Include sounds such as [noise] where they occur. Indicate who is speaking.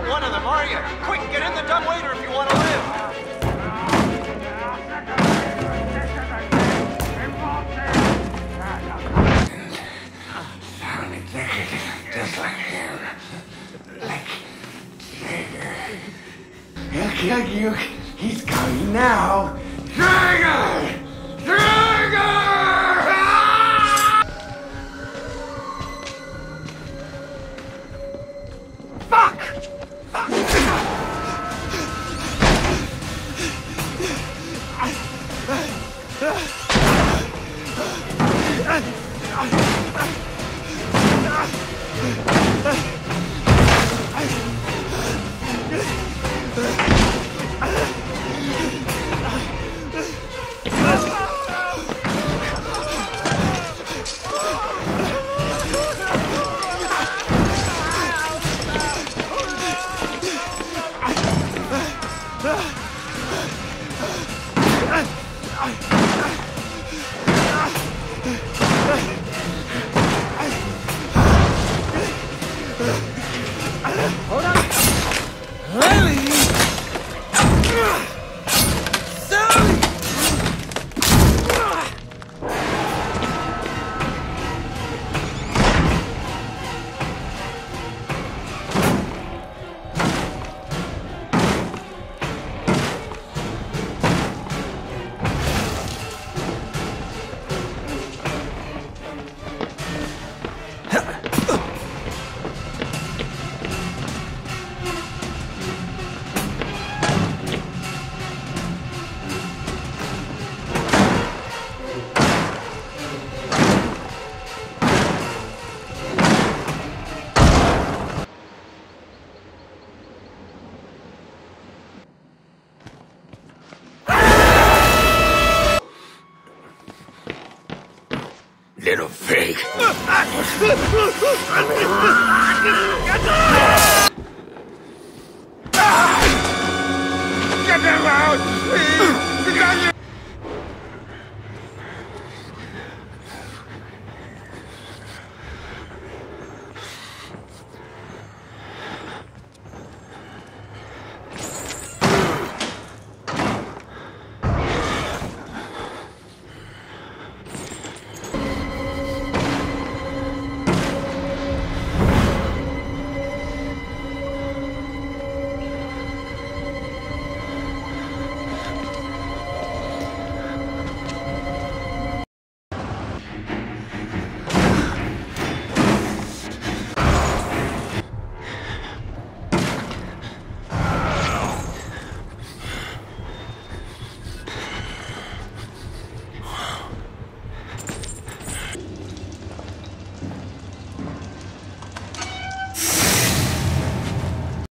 Speaker 1: not one of them, are you? Quick, get in the dumbwaiter if you want to live.
Speaker 2: Just like him. Like Jagger. He'll kill you. He's coming now. Jagger! Ah! Little pig. [laughs]